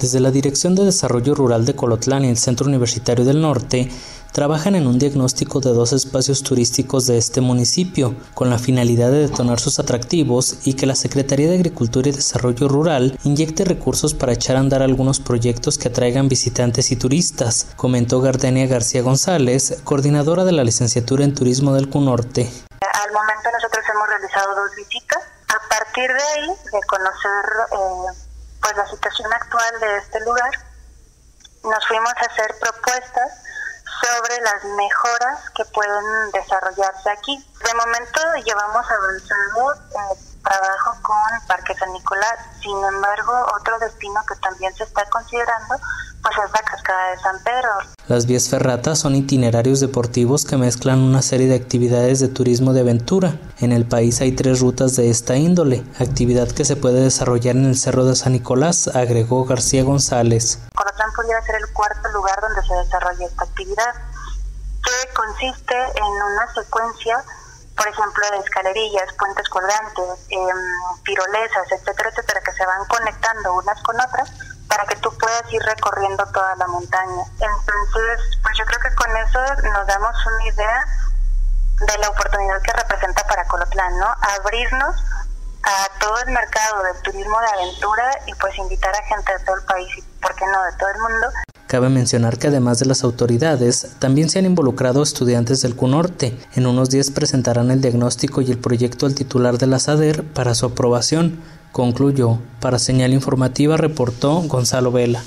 Desde la Dirección de Desarrollo Rural de Colotlán y el Centro Universitario del Norte, trabajan en un diagnóstico de dos espacios turísticos de este municipio, con la finalidad de detonar sus atractivos y que la Secretaría de Agricultura y Desarrollo Rural inyecte recursos para echar a andar algunos proyectos que atraigan visitantes y turistas, comentó Gardenia García González, coordinadora de la licenciatura en Turismo del CUNORTE. Al momento nosotros hemos realizado dos visitas. A partir de ahí, de conocer eh, pues la situación actual de este lugar, nos fuimos a hacer propuestas sobre las mejoras que pueden desarrollarse aquí. De momento llevamos avanzado eh, trabajo con Parque San Nicolás, sin embargo otro destino que también se está considerando pues es la cascada de San Pedro. Las vías ferratas son itinerarios deportivos que mezclan una serie de actividades de turismo de aventura. En el país hay tres rutas de esta índole, actividad que se puede desarrollar en el Cerro de San Nicolás, agregó García González. Colotlán podría ser el cuarto lugar donde se desarrolla esta actividad, que consiste en una secuencia por ejemplo, de escalerillas, puentes colgantes, eh, tirolesas, etcétera, etcétera, que se van conectando unas con otras para que tú puedas ir recorriendo toda la montaña. Entonces, pues yo creo que con eso nos damos una idea de la oportunidad que representa para Colotlán, ¿no? Abrirnos a todo el mercado del turismo de aventura y pues invitar a gente de todo el país y, ¿por qué no?, de todo el mundo Cabe mencionar que además de las autoridades, también se han involucrado estudiantes del CUNORTE. En unos días presentarán el diagnóstico y el proyecto al titular de la SADER para su aprobación. Concluyó. Para señal informativa reportó Gonzalo Vela.